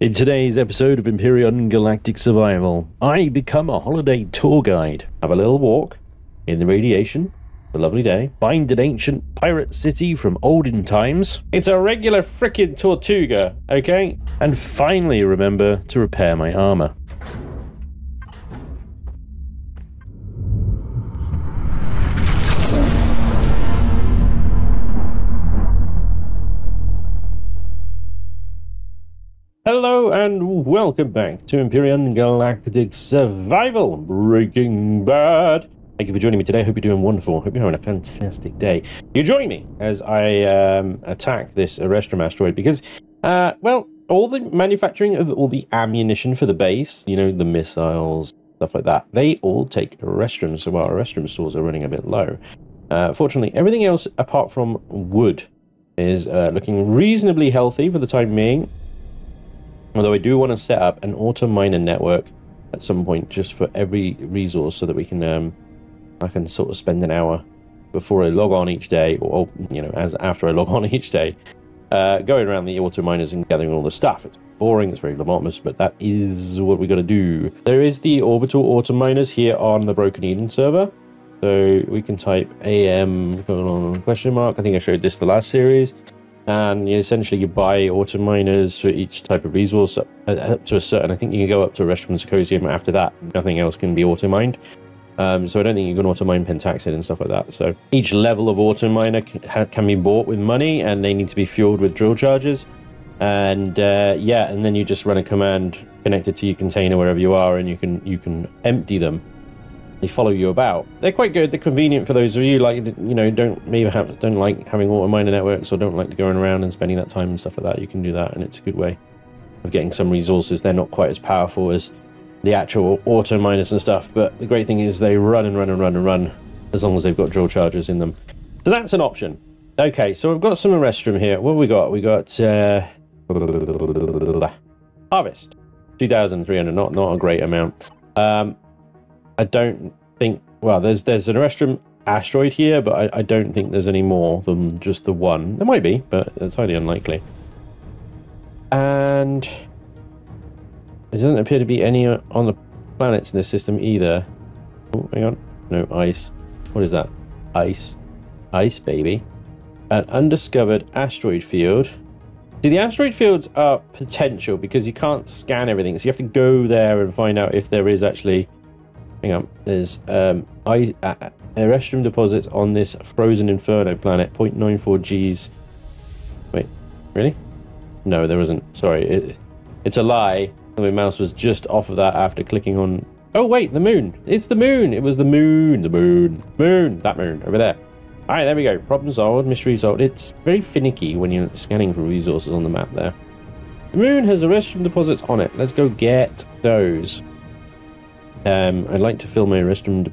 In today's episode of Empyrion Galactic Survival, I become a holiday tour guide. Have a little walk in the radiation, a lovely day, find an ancient pirate city from olden times. It's a regular frickin' Tortuga, okay? And finally remember to repair my armor. And welcome back to Empyrion Galactic Survival Breaking Bad. Thank you for joining me today. Hope you're doing wonderful. Hope you're having a fantastic day. You join me as I um, attack this Erestrum asteroid because, uh, well, all the manufacturing of all the ammunition for the base, you know, the missiles, stuff like that, they all take Erestrum, so our Erestrum stores are running a bit low. Uh, fortunately, everything else apart from wood is uh, looking reasonably healthy for the time being. Although I do want to set up an auto miner network at some point just for every resource so that we can, um, I can sort of spend an hour before I log on each day or, you know, as after I log on each day, uh, going around the auto miners and gathering all the stuff. It's boring, it's very monotonous, but that is what we got to do. There is the orbital auto miners here on the Broken Eden server. So we can type AM question mark. I think I showed this the last series and essentially you buy auto miners for each type of resource up, up, to a certain. I think you can go up to a Erestrum Zascosium. After that, nothing else can be auto mined. Um, so I don't think you can auto mine pentaxid and stuff like that. So each level of auto miner can be bought with money, and they need to be fueled with drill charges. And uh, yeah, and then you just run a command connected to your container wherever you are, and you can you can empty them they follow you about. They're quite good. They're convenient for those of you like you know don't maybe have don't like having auto miner networks or don't like going around and spending that time and stuff like that. You can do that, and it's a good way of getting some resources. They're not quite as powerful as the actual auto miners and stuff, but the great thing is they run and run and run and run as long as they've got drill charges in them. So that's an option. Okay, so we've got some Erestrum here. What we got? We got uh, harvest, two thousand three hundred. Not not a great amount. Um, I don't think. Well, there's there's an Erestrum asteroid here, but I, I don't think there's any more than just the one. There might be, but it's highly unlikely. And there doesn't appear to be any uh, on the planets in this system either. Oh, hang on. No, ice. What is that? Ice. Ice, baby. An undiscovered asteroid field. See, the asteroid fields are potential because you can't scan everything. So you have to go there and find out if there is actually Hang on. There's um, I, uh, Erestrum deposits on this frozen inferno planet. 0.94 Gs. Wait, really? No, there isn't. Sorry, it, it's a lie. My mouse was just off of that after clicking on. Oh wait, the moon. It's the moon. It was the moon. The moon. Moon. That moon over there. All right, there we go. Problem solved. Mystery solved. It's very finicky when you're scanning for resources on the map there. The moon has Erestrum deposits on it. Let's go get those. Um, I'd like to fill my Erestrum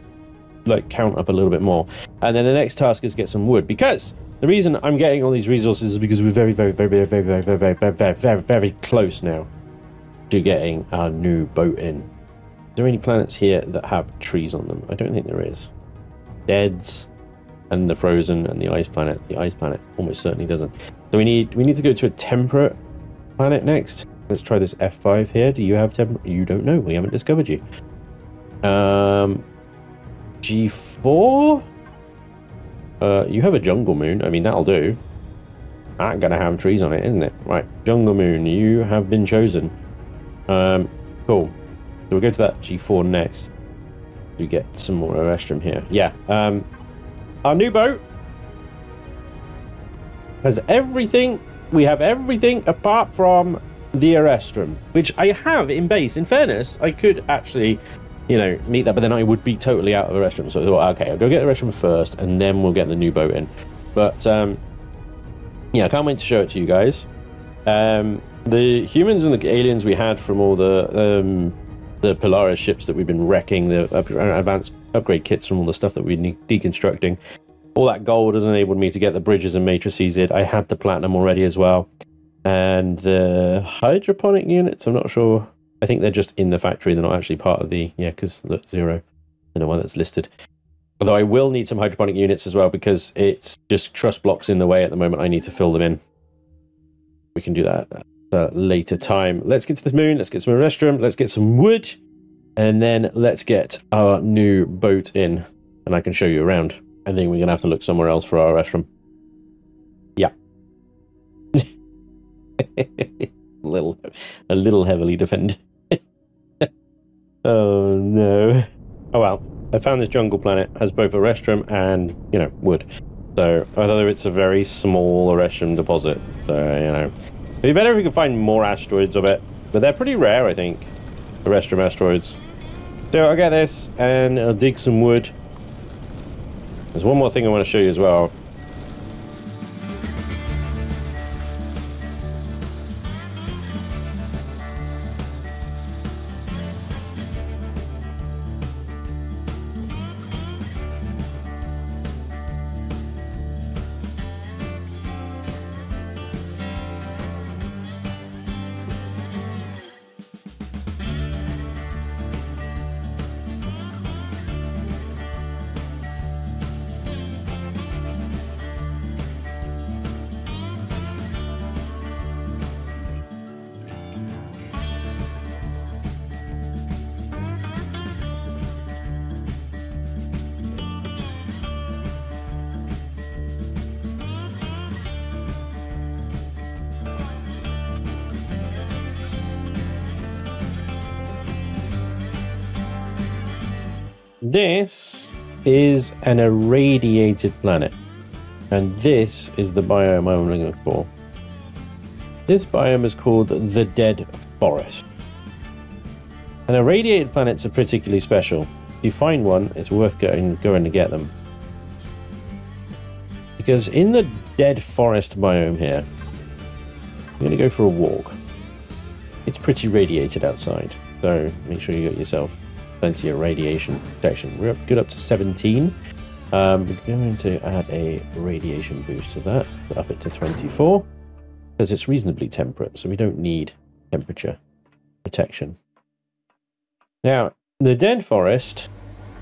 like count up a little bit more. And then the next task is get some wood because the reason I'm getting all these resources is because we're very, very, very, very, very, very, very, very, very, very, very, close now to getting our new boat in. Are there any planets here that have trees on them? I don't think there is. Deads and the frozen and the ice planet. The ice planet almost certainly doesn't. So we need we need to go to a temperate planet next. Let's try this F5 here. Do you have temperate? You don't know. We haven't discovered you. Um, G4? Uh, you have a jungle moon. I mean, that'll do. Not gonna have trees on it, isn't it? Right, jungle moon, you have been chosen. Um, cool. So we'll go to that G4 next. We get some more Erestrum here. Yeah. Um, our new boat has everything. We have everything apart from the Erestrum, which I have in base. In fairness, I could actually you know, meet that, but then I would be totally out of Erestrum. So I thought, okay, I'll go get the Erestrum first, and then we'll get the new boat in. But um, yeah, I can't wait to show it to you guys. Um, the humans and the aliens we had from all the um, the Polaris ships that we've been wrecking, the advanced upgrade kits from all the stuff that we're deconstructing, all that gold has enabled me to get the bridges and matrices in. I had the platinum already as well. And the hydroponic units, I'm not sure I think they're just in the factory. They're not actually part of the yeah, because that's zero. Don't know why that's listed. Although I will need some hydroponic units as well because it's just truss blocks in the way at the moment. I need to fill them in. We can do that at a later time. Let's get to this moon. Let's get some Erestrum. Let's get some wood. And then let's get our new boat in. And I can show you around. I think we're going to have to look somewhere else for our Erestrum. Yeah. little, a little heavily defended. oh no. Oh well. I found this jungle planet has both a Erestrum and, you know, wood. So, although it's a very small Erestrum deposit, so, you know. It'd be better if we could find more asteroids of it. But they're pretty rare, I think. The Erestrum asteroids. So, I'll get this, and I'll dig some wood. There's one more thing I want to show you as well. This is an irradiated planet. And this is the biome I'm looking for. This biome is called the Dead Forest. And irradiated planets are particularly special. If you find one, it's worth going, going to get them. Because in the Dead Forest biome here, I'm going to go for a walk. It's pretty radiated outside, so make sure you get yourself plenty of radiation protection. We're up, good up to 17. Um, we're going to add a radiation boost to that, up it to 24, because it's reasonably temperate, so we don't need temperature protection. Now, the dead forest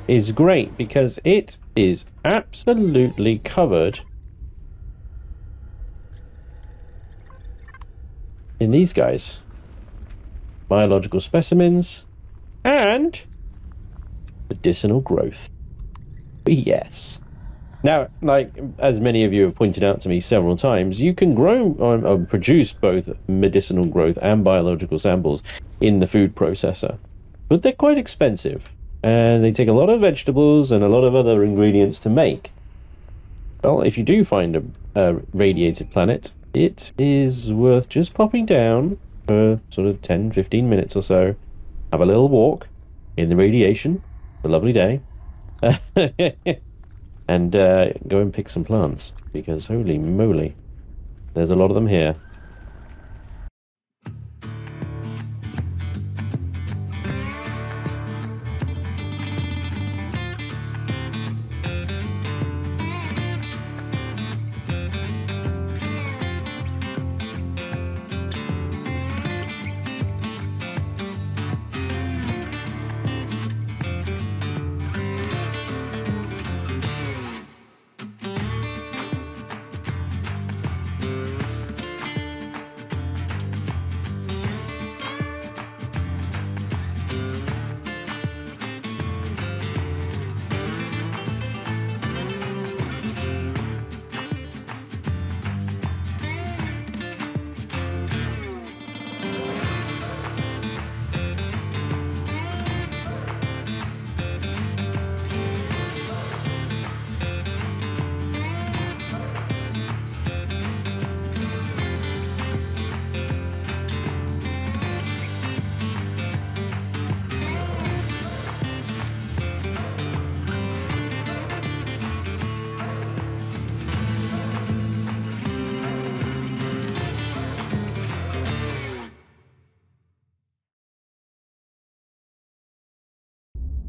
is great because it is absolutely covered in these guys. Biological specimens and medicinal growth. Yes. Now, like as many of you have pointed out to me several times, you can grow or um, uh, produce both medicinal growth and biological samples in the food processor, but they're quite expensive, and they take a lot of vegetables and a lot of other ingredients to make. Well, if you do find a, a radiated planet, it is worth just popping down for sort of 10-15 minutes or so, have a little walk in the radiation, a lovely day. and uh, go and pick some plants because holy moly, there's a lot of them here.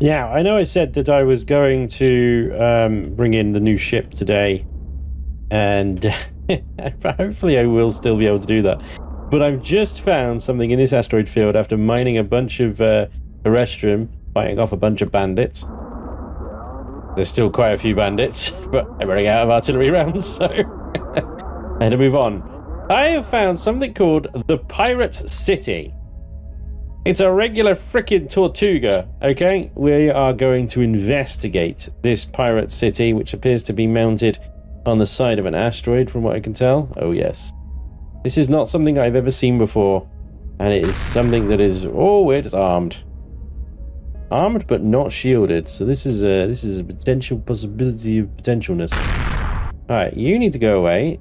Yeah, I know I said that I was going to um, bring in the new ship today, and hopefully I will still be able to do that. But I've just found something in this asteroid field after mining a bunch of uh, terrestrium, fighting off a bunch of bandits. There's still quite a few bandits, but I'm running out of artillery rounds, so I had to move on. I have found something called the Pirate City. It's a regular frickin' Tortuga, okay? We are going to investigate this pirate city, which appears to be mounted on the side of an asteroid, from what I can tell. Oh, yes. This is not something I've ever seen before, and it is something that is... Oh, it's armed. Armed, but not shielded, so this is a, this is a potential possibility of potentialness. Alright, you need to go away.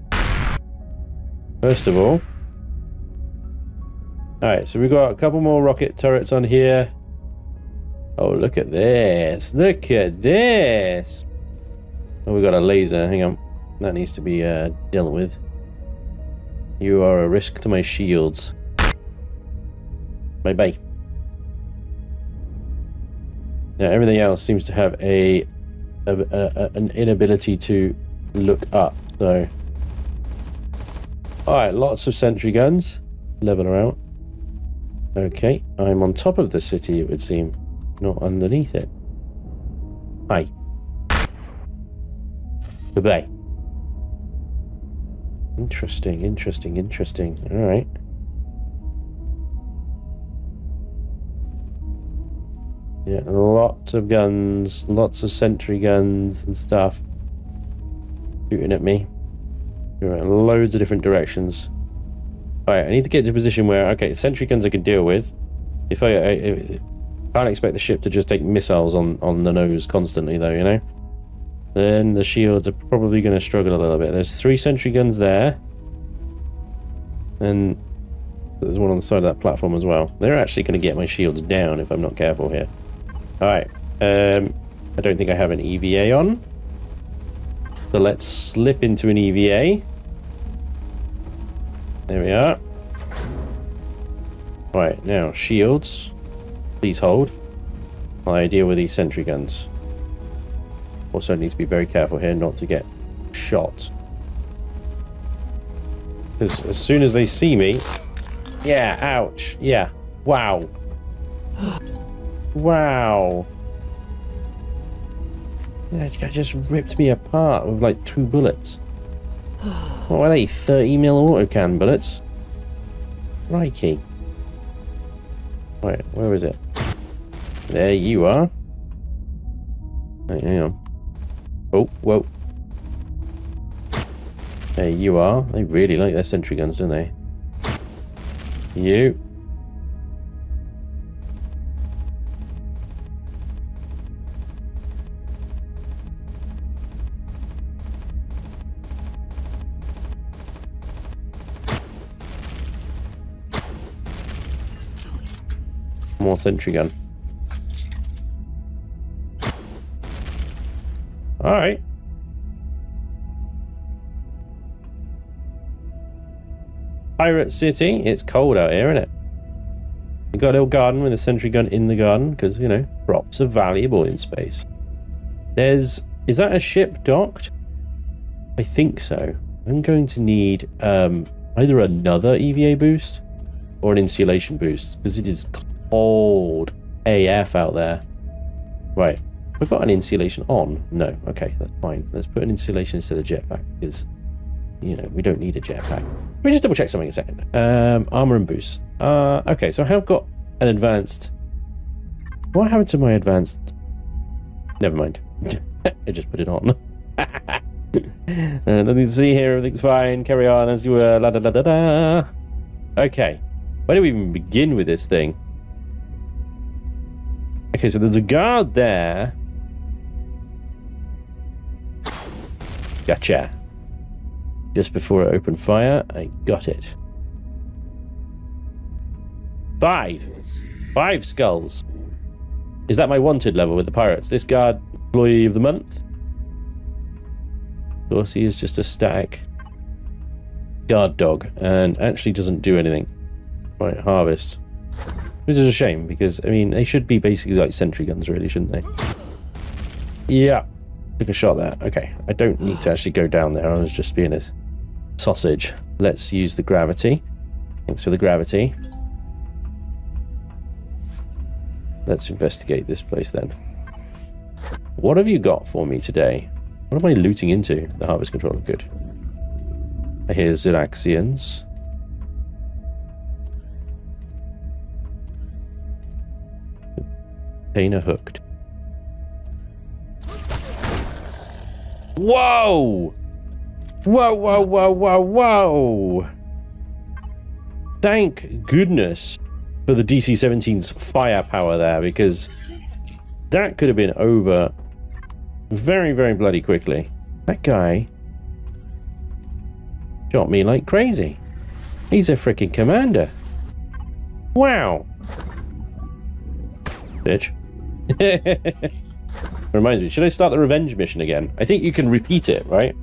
First of all, Alright, so we've got a couple more rocket turrets on here. Oh, look at this. Look at this. Oh, we got a laser. Hang on. That needs to be uh, dealt with. You are a risk to my shields. Bye-bye. Now, everything else seems to have a, a, a, an inability to look up, so... Alright, lots of sentry guns. Level out. Okay, I'm on top of the city, it would seem, not underneath it. Hi. Goodbye. Interesting, interesting, interesting. Alright. Yeah, lots of guns, lots of sentry guns and stuff shooting at me. Loads of different directions. Alright, I need to get to a position where, okay, sentry guns I can deal with. If I, I, I can't expect the ship to just take missiles on, on the nose constantly, though, you know? Then the shields are probably going to struggle a little bit. There's three sentry guns there. And there's one on the side of that platform as well. They're actually going to get my shields down if I'm not careful here. Alright. Um, I don't think I have an EVA on. So let's slip into an EVA. There we are. Right, now, shields. Please hold. I deal with these sentry guns. Also need to be very careful here not to get shot. Because as soon as they see me... Yeah, ouch. Yeah. Wow. wow. That guy just ripped me apart with like two bullets. What were they? 30 mil autocannon bullets? Crikey. Right, where is it? There you are. Right, hang on. Oh, whoa. There you are. They really like their sentry guns, don't they? You. More sentry gun. Alright. Pirate City. It's cold out here, isn't it? You got a little garden with a sentry gun in the garden because, you know, props are valuable in space. There's... Is that a ship docked? I think so. I'm going to need um, either another EVA boost or an insulation boost because it is old AF out there. Right. We've got an insulation on. No. Okay, that's fine. Let's put an insulation instead of jetpack because, you know, we don't need a jetpack. Let me just double check something in a second. Um, armor and boost. Uh, okay, so I have got an advanced... What happened to my advanced... Never mind. I just put it on. uh, nothing to see here. Everything's fine. Carry on as you were. La da da da da. Okay. Where do we even begin with this thing? Okay, so there's a guard there. Gotcha. Just before I open fire, I got it. Five. Five skulls. Is that my wanted level with the pirates? This guard, employee of the month? Of course, he is just a static guard dog and actually doesn't do anything. Right, harvest. Which is a shame, because, I mean, they should be basically like sentry guns, really, shouldn't they? Yeah. Took a shot there. Okay. I don't need to actually go down there. I was just being a sausage. Let's use the gravity. Thanks for the gravity. Let's investigate this place then. What have you got for me today? What am I looting into? The harvest controller. Good. I hear Ziraxians. Painter hooked. Whoa! Whoa, whoa, whoa, whoa, whoa! Thank goodness for the DC-17's firepower there, because that could have been over very, very bloody quickly. That guy shot me like crazy. He's a freaking commander. Wow. Bitch. Reminds me, should I start the revenge mission again? I think you can repeat it, right?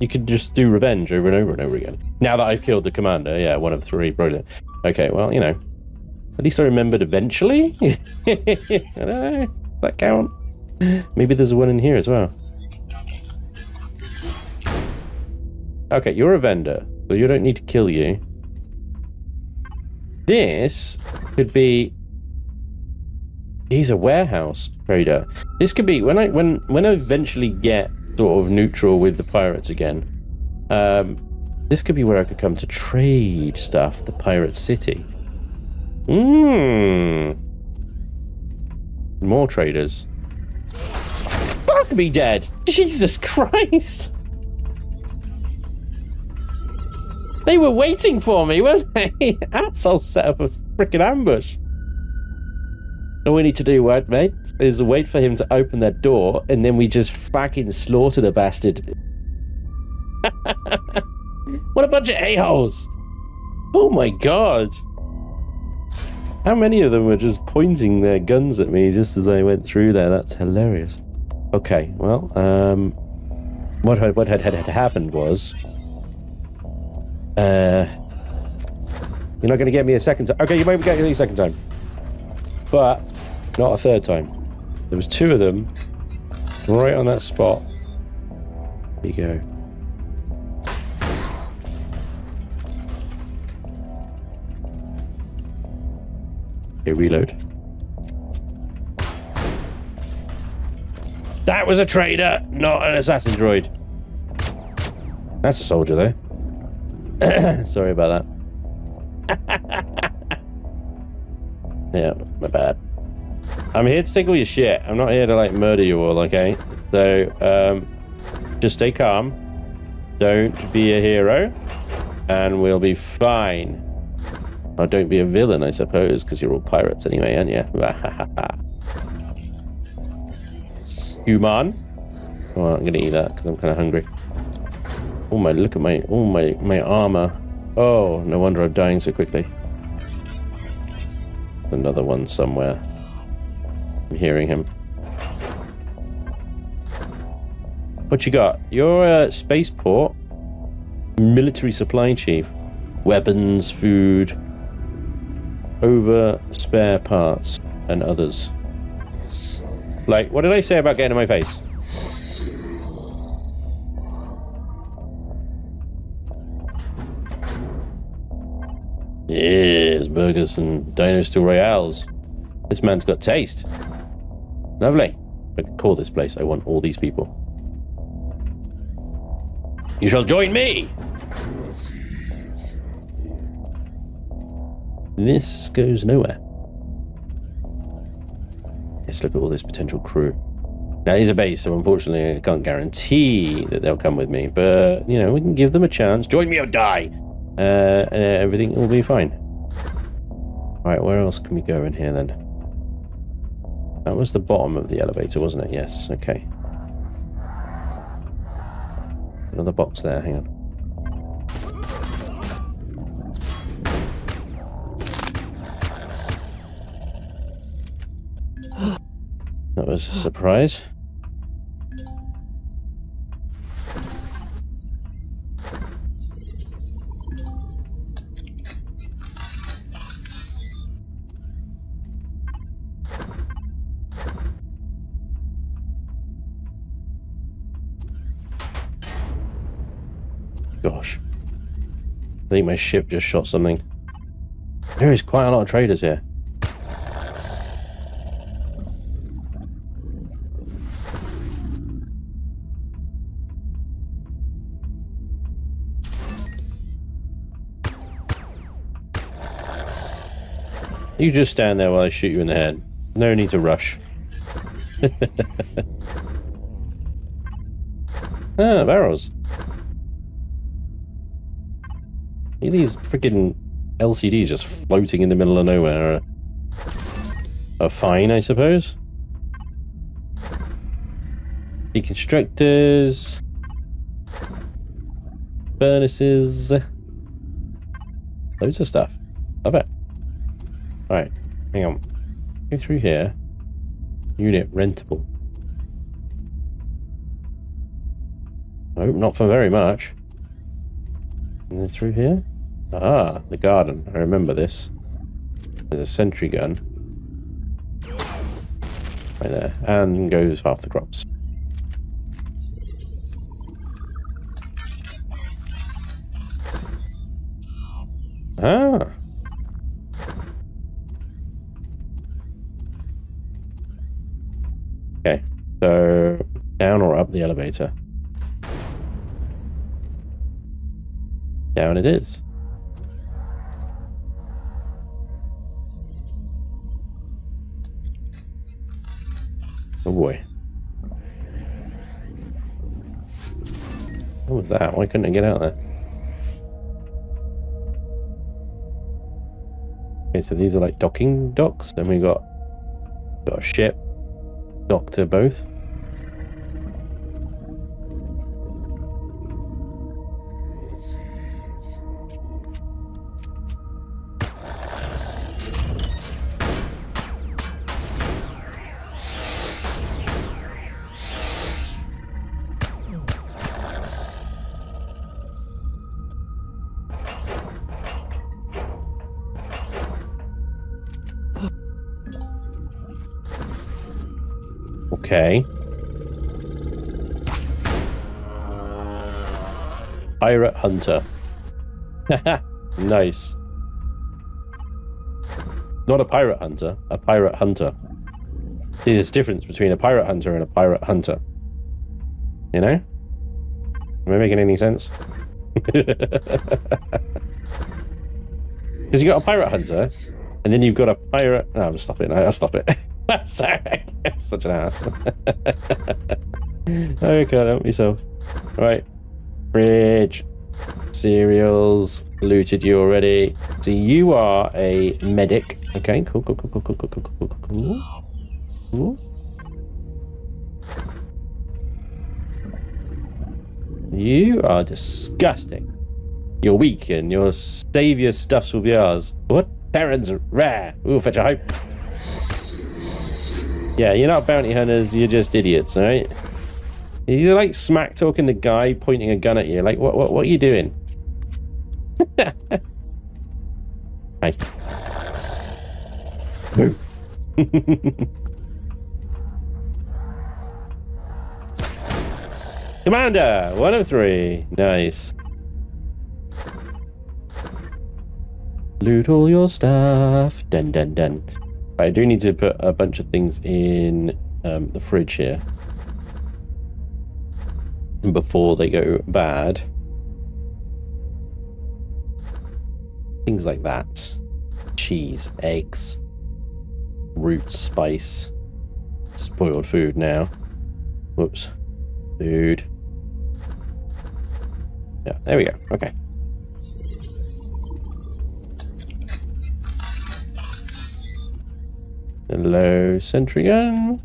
You can just do revenge over and over and over again. Now that I've killed the commander, yeah, one of three, brilliant. Okay, well, you know, at least I remembered eventually. Know. That count? Maybe there's one in here as well. Okay, you're a vendor, so you don't need to kill you. This could be He's a warehouse trader. This could be when I when when I eventually get sort of neutral with the pirates again. Um, this could be where I could come to trade stuff. The pirate city. Mmm. More traders. Fuck me dead. Jesus Christ. They were waiting for me, weren't they? Assholes set up a freaking ambush. All we need to do, right, mate, is wait for him to open that door, and then we just fucking slaughter the bastard. what a bunch of a-holes! Oh my god! How many of them were just pointing their guns at me just as I went through there? That's hilarious. Okay, well, um, what had, what had, had, had happened was, uh, you're not going to get me a second time. Okay, you might get me a second time. But not a third time. There was two of them right on that spot. There you go. Okay, reload. That was a trader, not an assassin droid. That's a soldier, though. Sorry about that. yeah, my bad. I'm here to take all your shit. I'm not here to like murder you all, okay? So, um, just stay calm. Don't be a hero. And we'll be fine. Or don't be a villain, I suppose, because you're all pirates anyway, aren't you? Human. Oh, I'm gonna eat that because I'm kind of hungry. Oh my, look at my, oh my, my armor. Oh, no wonder I'm dying so quickly. Another one somewhere. I'm hearing him. What you got? You're a spaceport. Military supply chief. Weapons, food. Over spare parts and others. Like, what did I say about getting in my face? Yes, burgers and Dino Steel Royales. This man's got taste. Lovely. I can call this place. I want all these people. You shall join me! This goes nowhere. Let's look at all this potential crew. Now, he's a base, so unfortunately I can't guarantee that they'll come with me. But, you know, we can give them a chance. Join me or die! Uh, and everything will be fine. Alright, where else can we go in here then? That was the bottom of the elevator, wasn't it? Yes, okay. Another box there, hang on. That was a surprise. I think my ship just shot something. There is quite a lot of traders here. You just stand there while I shoot you in the head. No need to rush. ah, barrels. These freaking LCDs just floating in the middle of nowhere. Are fine, I suppose. Deconstructors. Furnaces. Loads of stuff. Love it. Alright, hang on. Go through here. Unit rentable. Nope, not for very much. And then through here? Ah, the garden. I remember this. There's a sentry gun. Right there. And goes half the crops. Ah. Okay. So, down or up the elevator? Down it is. Oh boy. What was that? Why couldn't I get out there? Okay, so these are like docking docks, and we got got a ship docked to both. Okay. Pirate Hunter. nice. Not a pirate hunter, a pirate hunter. There's a difference between a pirate hunter and a pirate hunter. You know? Am I making any sense? Because you got a pirate hunter, and then you've got a pirate. No, I'm stop it. I'll stop it. Sorry, such an ass. I can't help myself. Right, fridge, cereals, looted you already. So you are a medic. Okay, cool, cool, cool, cool, cool, cool, cool, cool, cool. cool. You are disgusting. You're weak and your savior stuffs will be ours. What? Terrans rare. Ooh, fetch a hope. Yeah, you're not bounty hunters, you're just idiots, alright? You're like smack talking the guy pointing a gun at you. Like, what, what, what are you doing? Hi. Move. Commander, one of three. Nice. Loot all your stuff. Dun dun dun. I do need to put a bunch of things in um, the fridge here before they go bad. Things like that. Cheese, eggs, root spice, spoiled food now. Whoops. Food. Yeah, there we go. Okay. Hello, sentry gun.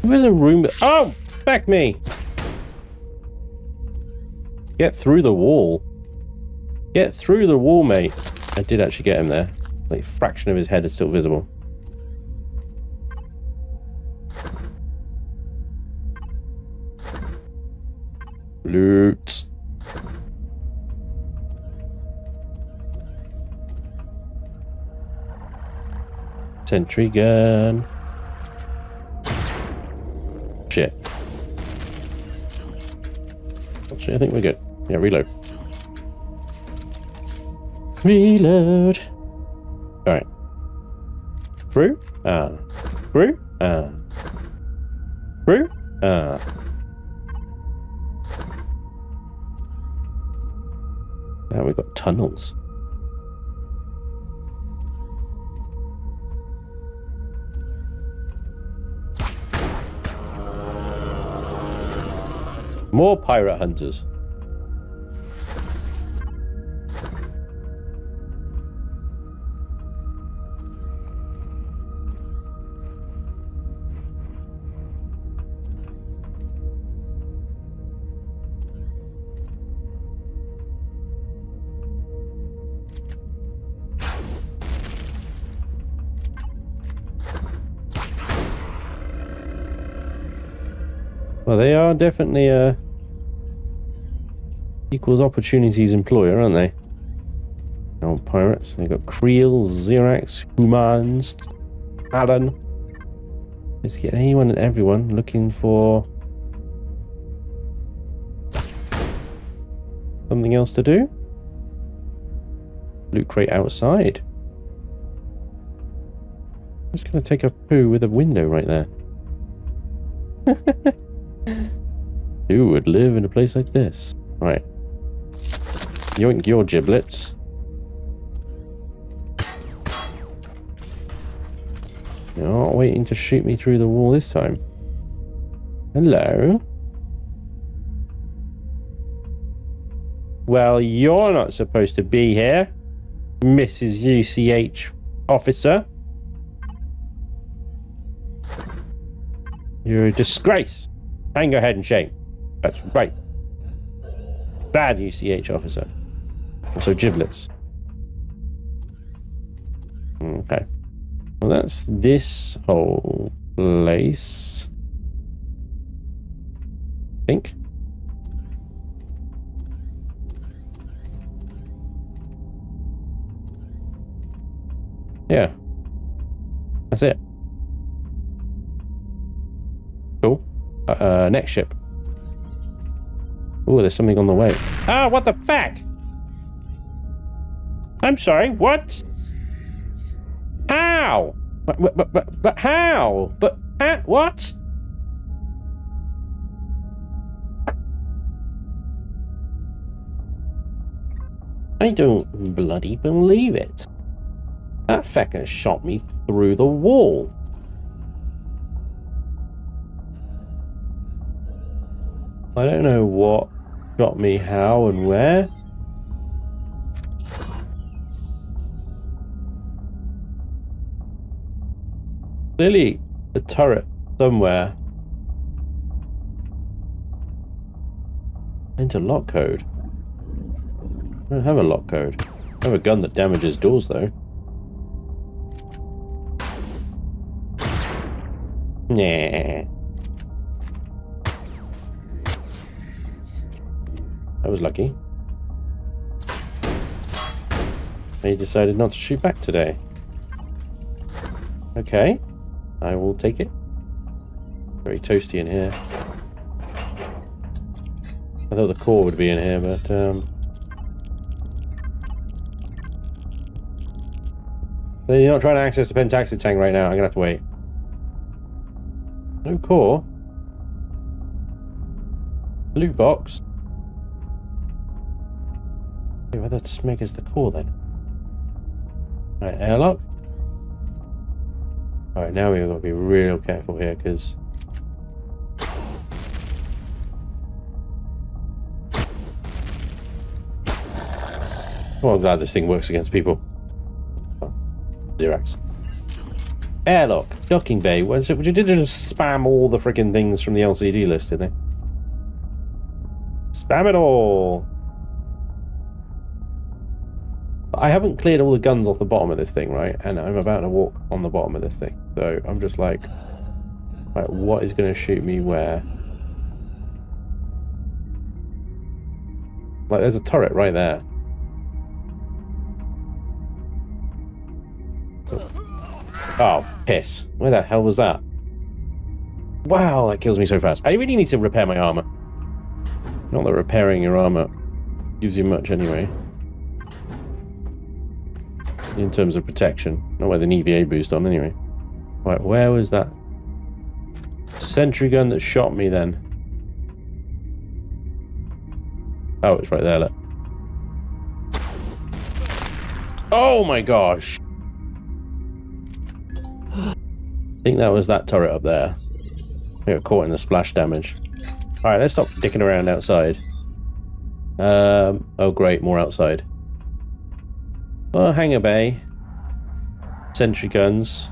Where's a room? Oh, back me. Get through the wall. Get through the wall, mate. I did actually get him there. Like, fraction of his head is still visible. Loot. Sentry gun. Shit. Actually, I think we're good. Yeah, reload. Reload. Alright. Through? Ah. Through? Ah. Through? Ah. Now we've got tunnels. More pirate hunters. Well, they definitely a equals opportunities employer, aren't they? Old pirates. They've got Kriel, Zirax, Humans, Alan. Let's get anyone and everyone looking for something else to do. Loot crate outside. I'm just going to take a poo with a window right there. Who would live in a place like this? Right. Yoink your giblets. You're not waiting to shoot me through the wall this time. Hello? Well, you're not supposed to be here, Mrs. UCH officer. You're a disgrace. Hang your head in shame. That's right. Bad UCH officer. Also giblets. Okay. Well, that's this whole place. I think. Yeah. That's it. Cool. Uh, uh, next ship. Oh, there's something on the way. Ah, what the fuck? I'm sorry, what? How? But, but, but, but how? But, uh, what? I don't bloody believe it. That fecker shot me through the wall. I don't know what got me how and where. Clearly a turret somewhere. Enter lock code. I don't have a lock code. I have a gun that damages doors though. Nah. That was lucky. They decided not to shoot back today. Okay. I will take it. Very toasty in here. I thought the core would be in here, but um They're not trying to access the Pentaxid tank right now. I'm gonna have to wait. No core. Loot box. Well, make us the core then. Alright, airlock. Alright, now we've got to be real careful here because. Oh, I'm glad this thing works against people. Zirax. Airlock, docking bay. What is it? You did just spam all the freaking things from the LCD list, didn't they? Spam it all. I haven't cleared all the guns off the bottom of this thing, right? And I'm about to walk on the bottom of this thing. So I'm just like, right, what is going to shoot me where? Like, there's a turret right there. Oh, piss. Where the hell was that? Wow, that kills me so fast. I really need to repair my armor. Not that repairing your armor gives you much anyway in terms of protection. Not with an EVA boost on anyway. Right, where was that sentry gun that shot me then? Oh, it's right there, look. Oh my gosh! I think that was that turret up there. We got caught in the splash damage. All right, let's stop dicking around outside. Um, oh great, more outside. Oh, well, hangar bay. Sentry guns.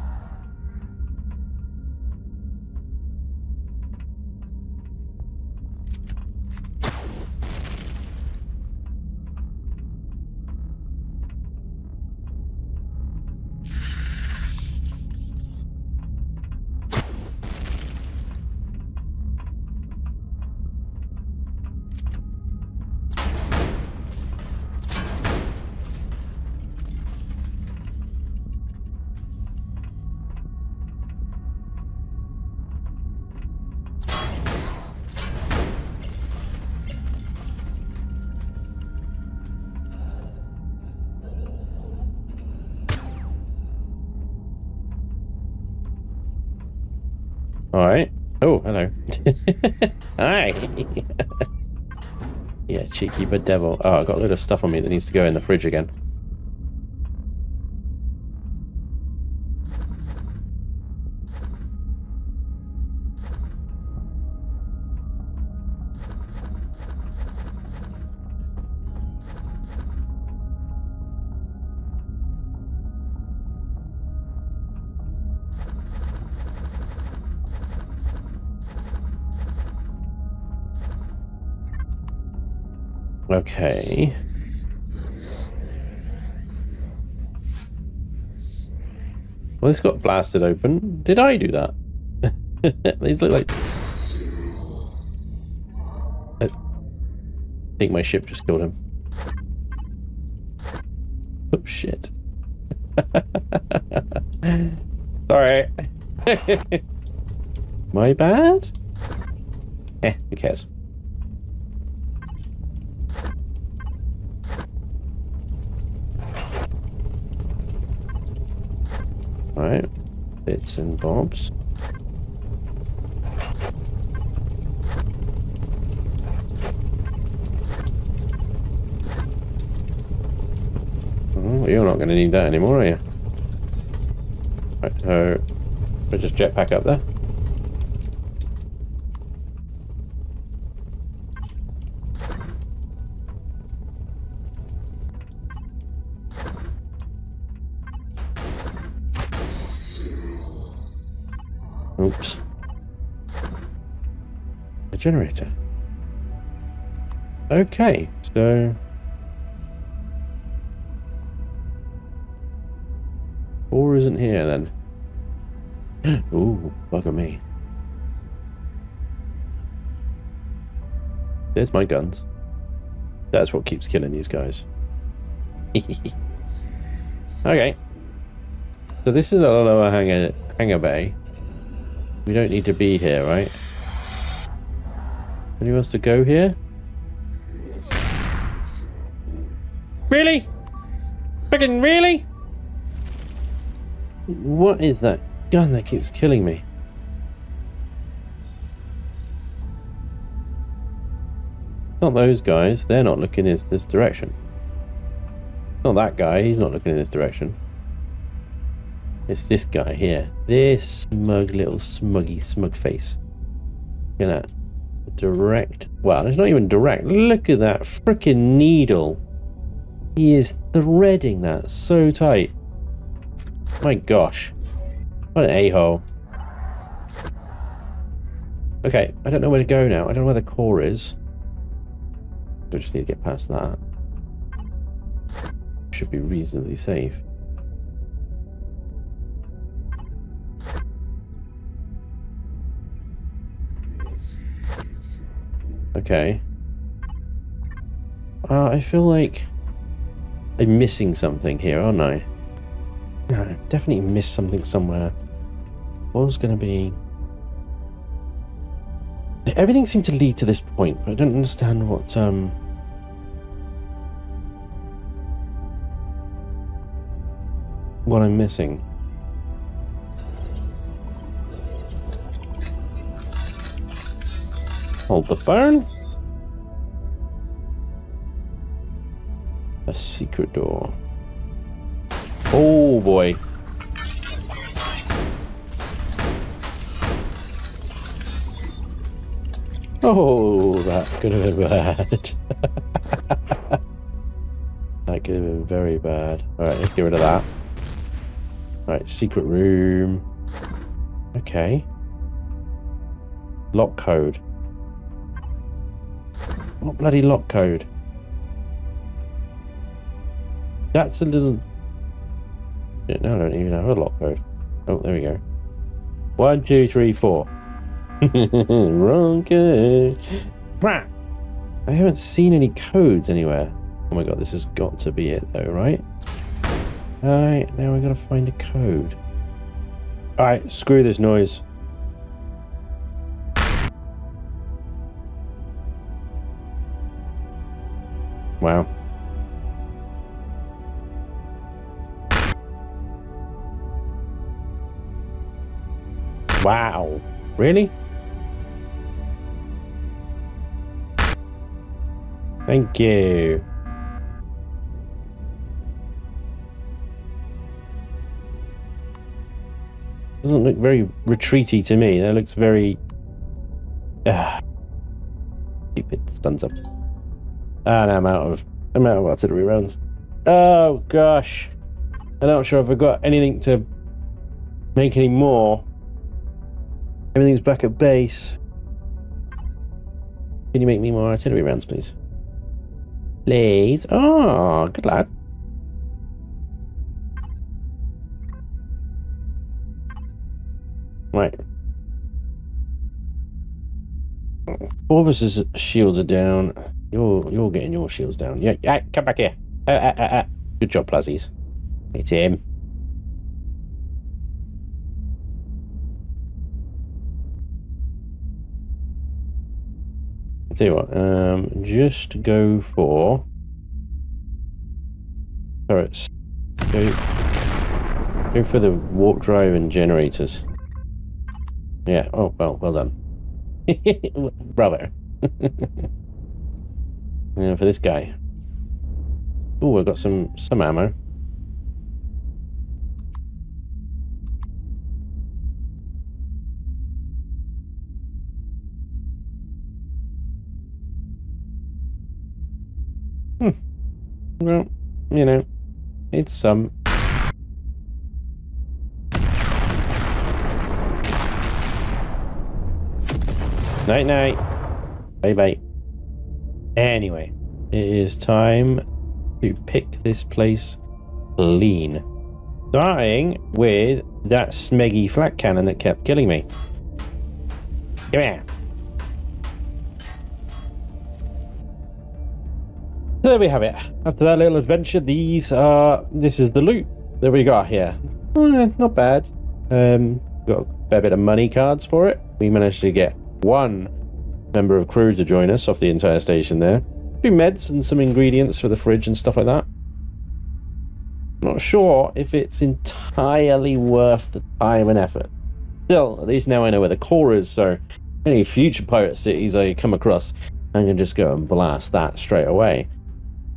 Alright. Oh, hello. Hi! yeah, cheeky but devil. Oh, I've got a lot of stuff on me that needs to go in the fridge again. Okay. Well, this got blasted open. Did I do that? These look like... I think my ship just killed him. Oh, shit. Sorry. my bad? Eh, who cares? Right, bits and bobs. Oh, you're not going to need that anymore, are you? Right, so we'll just jetpack up there. Oops. A generator. Okay, so... Four isn't here then. Ooh, bugger me. There's my guns. That's what keeps killing these guys. okay. So this is a lower hangar, hangar bay. We don't need to be here, right? Anyone wants to go here? Really? Friggin' really? What is that gun that keeps killing me? Not those guys. They're not looking in this direction. Not that guy. He's not looking in this direction. It's this guy here. This smug little smuggy smug face. Look at that. Direct. Well, it's not even direct. Look at that freaking needle. He is threading that so tight. My gosh. What an a-hole. Okay, I don't know where to go now. I don't know where the core is. We just need to get past that. Should be reasonably safe. Okay. Uh, I feel like I'm missing something here, aren't I? No, definitely missed something somewhere. What was going to be... Everything seemed to lead to this point, but I don't understand what, um... What I'm missing. Hold the phone. A secret door. Oh boy. Oh, that could have been bad. that could have been very bad. Alright, let's get rid of that. Alright, secret room. Okay. Lock code. What bloody lock code? That's a little... No, I don't even have a lock code. Oh, there we go. One, two, three, four. Wrong code. I haven't seen any codes anywhere. Oh my god, this has got to be it though, right? Alright, now we gotta find a code. Alright, screw this noise. Wow. Wow. Really? Thank you. Doesn't look very retreaty to me. That looks very... Uh, stupid. Sun's up. Ah, no, I'm out of... I'm out of artillery rounds. Oh, gosh. I'm not sure if I've got anything to make any more. Everything's back at base. Can you make me more artillery rounds, please? Please. Oh, good lad. Right. Orvis's shields are down. You're you're getting your shields down. Yeah, yeah come back here. Uh, uh, uh, uh. Good job, Plazzies. It's him. tell you what, um, just go for turrets. Go, go for the warp drive and generators. Yeah. Oh well, well done. Bravo. yeah, for this guy. Oh, I've got some some ammo. Hmm. Well, you know, it's some. Night night. Bye bye. Anyway, it is time to pick this place clean. Starting with that smeggy flak cannon that kept killing me. Come here. there we have it. After that little adventure, these are this is the loot that we got here. Eh, not bad. Um, got a fair bit of money cards for it. We managed to get one member of crew to join us off the entire station there. A few meds and some ingredients for the fridge and stuff like that. Not sure if it's entirely worth the time and effort. Still, at least now I know where the core is, so any future pirate cities I come across, I can just go and blast that straight away.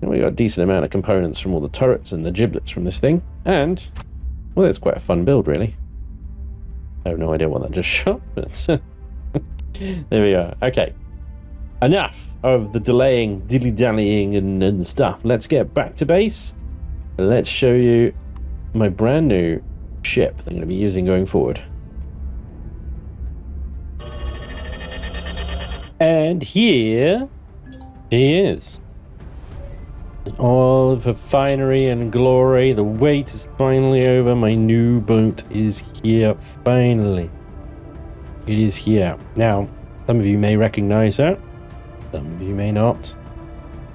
We got a decent amount of components from all the turrets and the giblets from this thing. And, well, it's quite a fun build, really. I have no idea what that just shot, but there we are. Okay. Enough of the delaying, dilly-dallying and, and stuff. Let's get back to base. Let's show you my brand new ship that I'm going to be using going forward. And here he is all of her finery and glory. The wait is finally over. My new boat is here, finally. It is here. Now, some of you may recognize her. Some of you may not.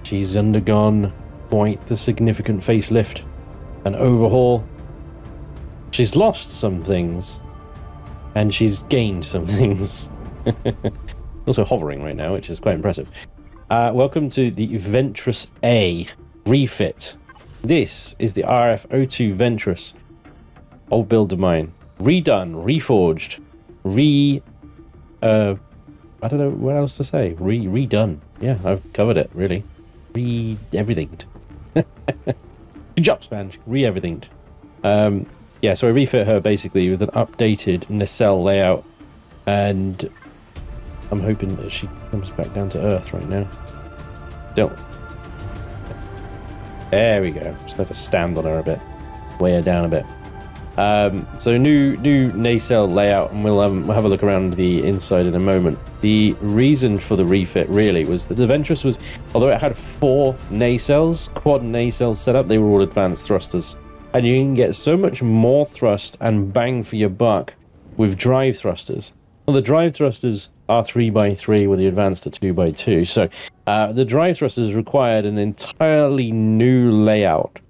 She's undergone quite the significant facelift, an overhaul. She's lost some things, and she's gained some things. also hovering right now, which is quite impressive. Uh, welcome to the Ventress A refit. This is the RF02 Ventress. Old build of mine. Redone, reforged, re... Uh, I don't know what else to say. Re redone. Yeah, I've covered it, really. Re everything. Good job, Spanj. Re everything. Um, yeah, so I refit her basically with an updated nacelle layout and I'm hoping that she comes back down to earth right now. Don't. There we go. Just have to stand on her a bit, weigh her down a bit. Um, so new new nacelle layout, and we'll, um, we'll have a look around the inside in a moment. The reason for the refit really was that the Ventress was, although it had four nacelles, quad nacelles set up, they were all advanced thrusters, and you can get so much more thrust and bang for your buck with drive thrusters. Well, the drive thrusters are 3x3 with the advanced are 2x2. So uh, the drive thrusters required an entirely new layout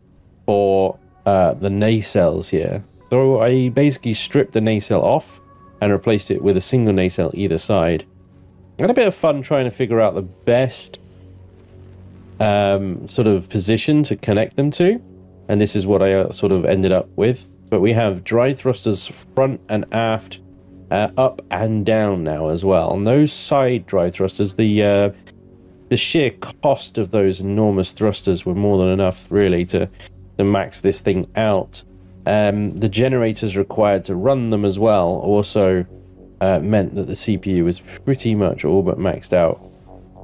for uh, the nacelles here. So I basically stripped the nacelle off and replaced it with a single nacelle either side. I had a bit of fun trying to figure out the best um, sort of position to connect them to. And this is what I uh, sort of ended up with. But we have drive thrusters front and aft, uh, up and down now as well. And those side drive thrusters, the uh, the sheer cost of those enormous thrusters were more than enough really to, to max this thing out. Um, the generators required to run them as well also uh, meant that the CPU was pretty much all but maxed out.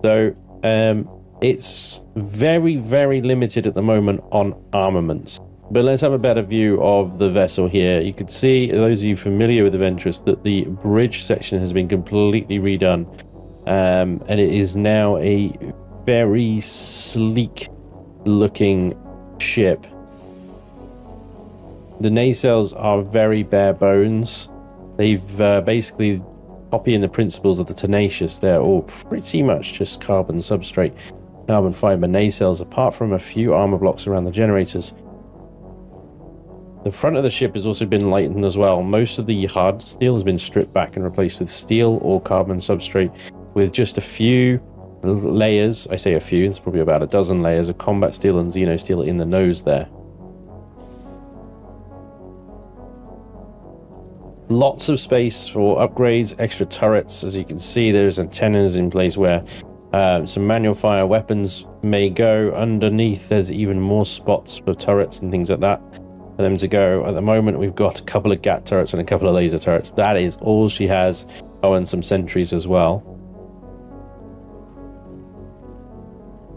So um, it's very, very limited at the moment on armaments. But let's have a better view of the vessel here. You can see, those of you familiar with Ventress, that the bridge section has been completely redone. Um, and it is now a very sleek looking ship. The nacelles are very bare bones. They've uh, basically copying the principles of the Tenacious. They're all pretty much just carbon substrate, carbon fiber nacelles, apart from a few armor blocks around the generators. The front of the ship has also been lightened as well. Most of the hard steel has been stripped back and replaced with steel or carbon substrate with just a few layers, I say a few, it's probably about a dozen layers of combat steel and xeno steel in the nose there. Lots of space for upgrades, extra turrets. As you can see, there's antennas in place where uh, some manual fire weapons may go. Underneath, there's even more spots for turrets and things like that for them to go. At the moment, we've got a couple of GAT turrets and a couple of laser turrets. That is all she has. Oh, and some sentries as well.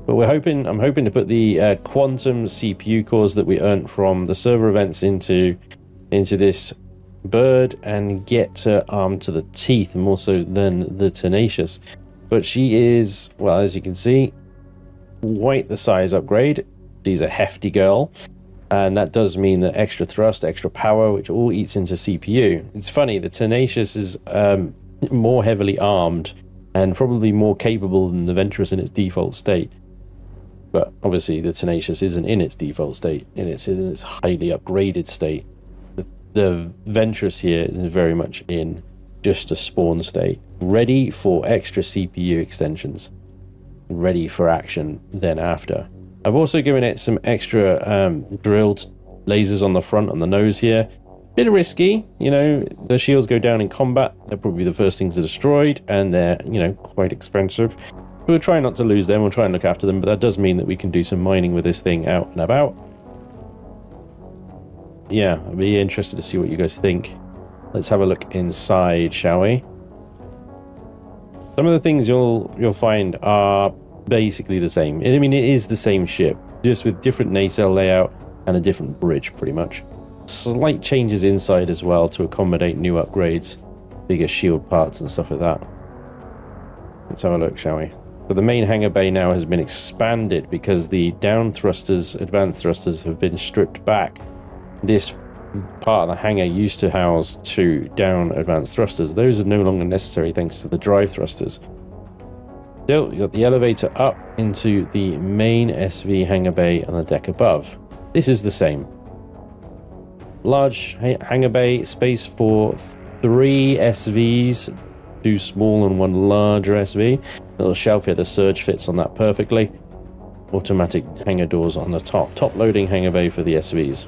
But we're hoping, I'm hoping to put the uh, quantum CPU cores that we earned from the server events into, into this bird and get her armed to the teeth more so than the tenacious. But she is, well, as you can see, quite the size upgrade. She's a hefty girl and that does mean that extra thrust, extra power, which all eats into CPU. It's funny, the Tenacious is um, more heavily armed and probably more capable than the Ventress in its default state. But obviously, the Tenacious isn't in its default state, and it's in its highly upgraded state. The, Ventress here is very much in just a spawn state, ready for extra CPU extensions, ready for action then after. I've also given it some extra um, drilled lasers on the front and the nose here. Bit risky, you know, the shields go down in combat. They're probably the first things are destroyed and they're, you know, quite expensive. We'll try not to lose them, we'll try and look after them, but that does mean that we can do some mining with this thing out and about. Yeah, I'd be interested to see what you guys think. Let's have a look inside, shall we? Some of the things you'll you'll find are basically the same. I mean, it is the same ship, just with different nacelle layout and a different bridge, pretty much. Slight changes inside as well to accommodate new upgrades, bigger shield parts and stuff like that. Let's have a look, shall we? So the main hangar bay now has been expanded because the down thrusters, advanced thrusters, have been stripped back. This part of the hangar used to house two down advanced thrusters. Those are no longer necessary thanks to the drive thrusters. Still, you got the elevator up into the main SV hangar bay on the deck above. This is the same. Large hangar bay, space for three SVs, two small and one larger SV. Little shelf here, the surge fits on that perfectly. Automatic hangar doors on the top. Top loading hangar bay for the SVs.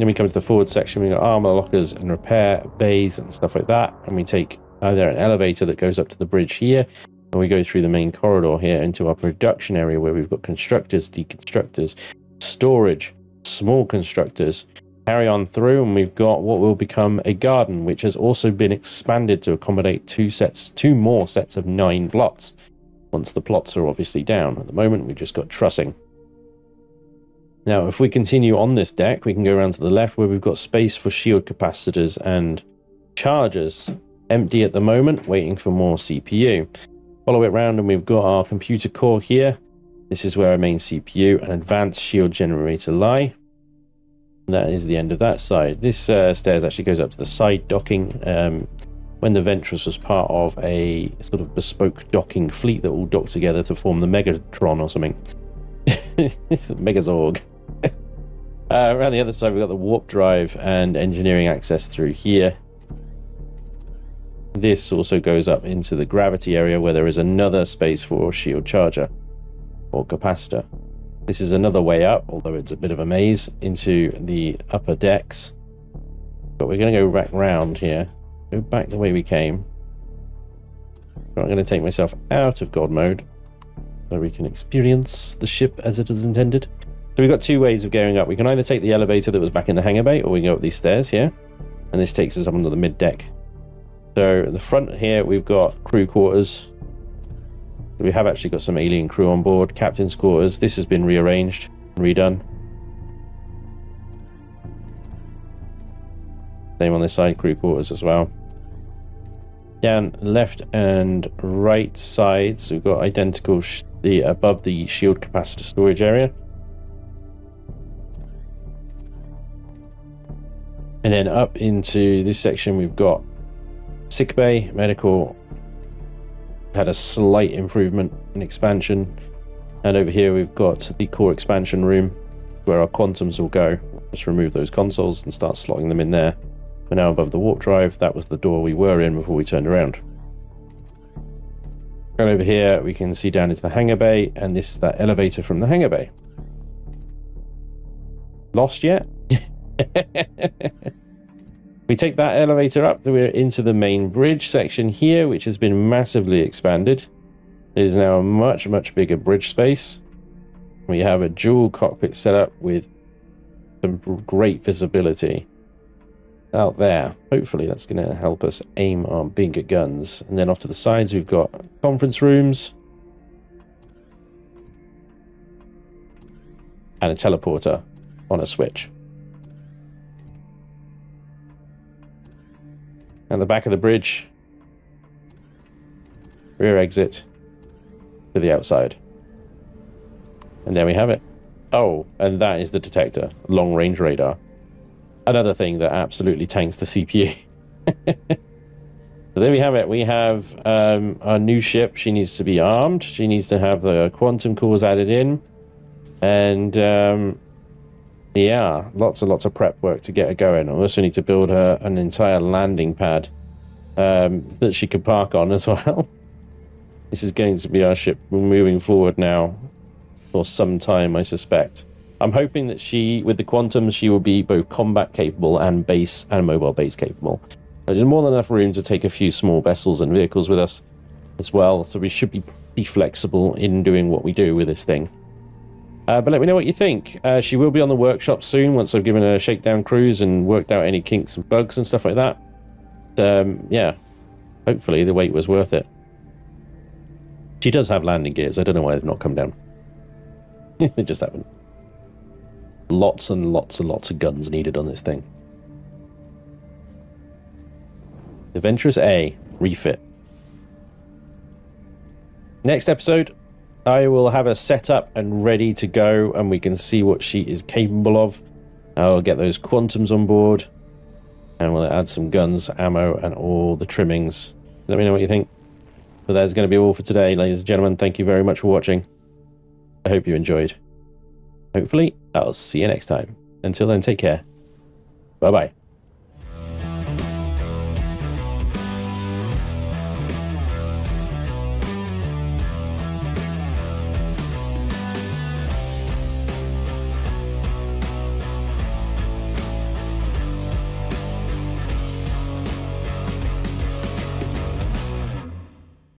Then we come to the forward section, we got armor lockers and repair bays and stuff like that. And we take either an elevator that goes up to the bridge here, and we go through the main corridor here into our production area where we've got constructors, deconstructors, storage, small constructors, carry on through and we've got what will become a garden which has also been expanded to accommodate two sets two more sets of nine plots. Once the plots are obviously down. At the moment we've just got trussing now if we continue on this deck we can go around to the left where we've got space for shield capacitors and chargers empty at the moment waiting for more cpu follow it around and we've got our computer core here this is where our main cpu and advanced shield generator lie that is the end of that side. This uh, stairs actually goes up to the side docking. Um, when the Ventress was part of a sort of bespoke docking fleet that all docked together to form the Megatron or something. Megazord. Uh, around the other side, we've got the warp drive and engineering access through here. This also goes up into the gravity area where there is another space for shield charger or capacitor. This is another way up, although it's a bit of a maze, into the upper decks. But we're going to go back round here. Go back the way we came. I'm going to take myself out of God mode so we can experience the ship as it is intended. So we've got two ways of going up. We can either take the elevator that was back in the hangar bay or we can go up these stairs here. And this takes us up onto the mid deck. So the front here we've got crew quarters we have actually got some alien crew on board. Captain's quarters. This has been rearranged, and redone. Same on this side, crew quarters as well. Down left and right sides, we've got identical the above the shield capacitor storage area. And then up into this section, we've got sick bay, medical, had a slight improvement in expansion. And over here we've got the core expansion room where our quantums will go. Just remove those consoles and start slotting them in there. We're now above the warp drive. That was the door we were in before we turned around. And over here we can see down into the hangar bay and this is that elevator from the hangar bay. Lost yet? We take that elevator up, we're into the main bridge section here, which has been massively expanded. It is now a much, much bigger bridge space. We have a dual cockpit setup with some great visibility out there. Hopefully that's going to help us aim our bigger guns. And then off to the sides, we've got conference rooms. And a teleporter on a switch. And the back of the bridge. Rear exit to the outside. And there we have it. Oh, and that is the detector. Long range radar. Another thing that absolutely tanks the CPU. so there we have it. We have um, our new ship. She needs to be armed. She needs to have the quantum cores added in. And um, yeah, lots and lots of prep work to get her going. I also need to build her an entire landing pad um, that she could park on as well. this is going to be our ship moving forward now for some time, I suspect. I'm hoping that she, with the Quantum, she will be both combat capable and base and mobile base capable. There's more than enough room to take a few small vessels and vehicles with us as well, so we should be pretty flexible in doing what we do with this thing. Uh, but let me know what you think. Uh, she will be on the workshop soon once I've given her a shakedown cruise and worked out any kinks and bugs and stuff like that. Um, yeah, hopefully the wait was worth it. She does have landing gears. I don't know why they've not come down. they just haven't. Lots and lots and lots of guns needed on this thing. Ventress A refit. Next episode, I will have her set up and ready to go and we can see what she is capable of. I'll get those quantums on board and we'll add some guns, ammo and all the trimmings. Let me know what you think. But that's going to be all for today, ladies and gentlemen. Thank you very much for watching. I hope you enjoyed. Hopefully, I'll see you next time. Until then, take care. Bye-bye.